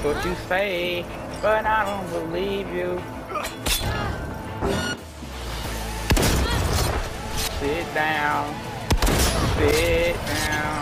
That's what you say, but I don't believe you. Sit down. Sit down.